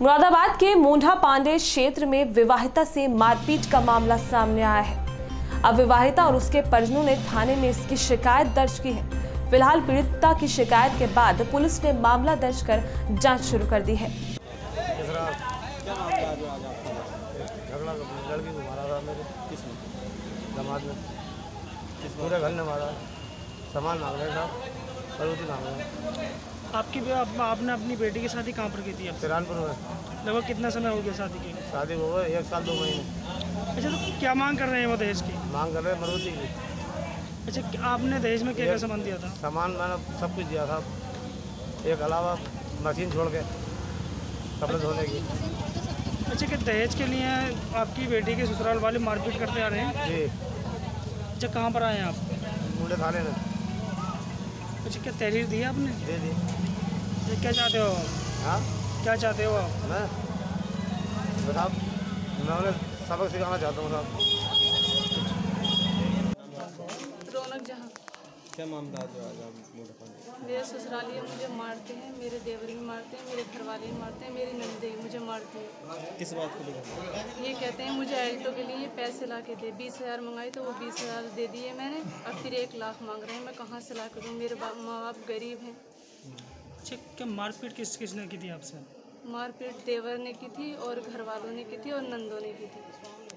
मुरादाबाद के मोंढा पांडे क्षेत्र में विवाहिता से मारपीट का मामला सामने आया है। अब विवाहिता और उसके परिजनों ने थाने में इसकी शिकायत दर्ज की है। फ़िलहाल पीड़िता की शिकायत के बाद पुलिस ने मामला दर्ज कर जाँच शुरू कर दी है। पूरे घर ने मारा। सामान मांग रहे आपकी आप, आपने अपनी बेटी की शादी कहाँ पर की थी तिरानपुर में। लगभग कितना समय हो गया शादी के? शादी हो गई एक साल दो महीने। अच्छा तो क्या मांग कर रहे हैं वो दहेज की? मांग कर रहे हैं मरुति की। अच्छा आपने दहेज में क्या क्या सामान दिया था? सामान मैंने सब कुछ दिया था। एक अलावा मशीन छोड़ के कपड़े धोने की। अच्छा कि दहेज के लिए आपकी बेटी के ससुराल वाले मारपीट करते आ रहे हैं? जी। अच्छा कहाँ पर आए हैं आप? मुंडे थाने में। अच्छा क्या तहरीर दी आपने? दे दी। अच्छा, क्या चाहते हो? आप? हाँ? क्या चाहते हो आप? मैं? साहब मैं उन्हें सबक सिखाना चाहता हूँ साहब रौनक जहाँ। क्या मामला जो आज मेरे ससुरालिए मुझे मारते हैं। मेरे देवर भी मारते हैं मेरे घर वाले भी मारते हैं मेरी नंदे मुझे मारती। है किस बात को लेकर? ये कहते हैं मुझे एल्टो के लिए पैसे ला के दे। बीस हज़ार मंगाई तो वो बीस हज़ार दे दिए मैंने अब फिर एक लाख मांग रहे हैं मैं कहाँ से ला करूँ मेरे माँ बाप गरीब हैं। अच्छा क्या मारपीट किस किसने की थी आपसे? मारपीट देवर ने की थी और घर वालों ने की थी और नंदों ने की थी।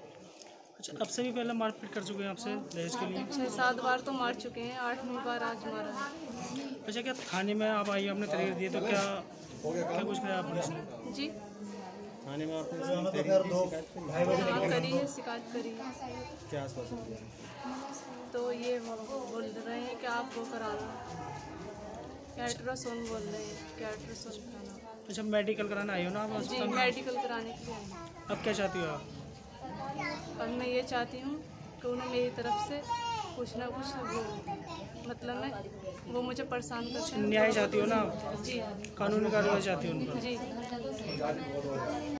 अच्छा अब से भी पहले मारपीट कर चुके हैं आपसे दहेज के लिए? छः सात बार तो मार चुके हैं आठवीं बार आज मारा है। अच्छा क्या थाने में आप आई आपने तहरीर दी तो क्या क्या कुछ कहा पुलिस ने जी। थाने में आपने शिकायत की? हाँ करी है शिकायत करी है। क्या तो ये बोल रहे हैं कि आप वो कराना कैट्रासोन बोल रहे हैं कैट्रासोन कराना अच्छा मेडिकल कराने आई हो ना आप जी मेडिकल कराने के लिए अब क्या चाहती हो आप? चाहती हूँ कि उन्हें मेरी तरफ़ से कुछ ना कुछ वो मतलब मैं वो मुझे परेशान करते हैं न्याय चाहती हो ना? जी। कानूनी कार्रवाई चाहती हूँ जी।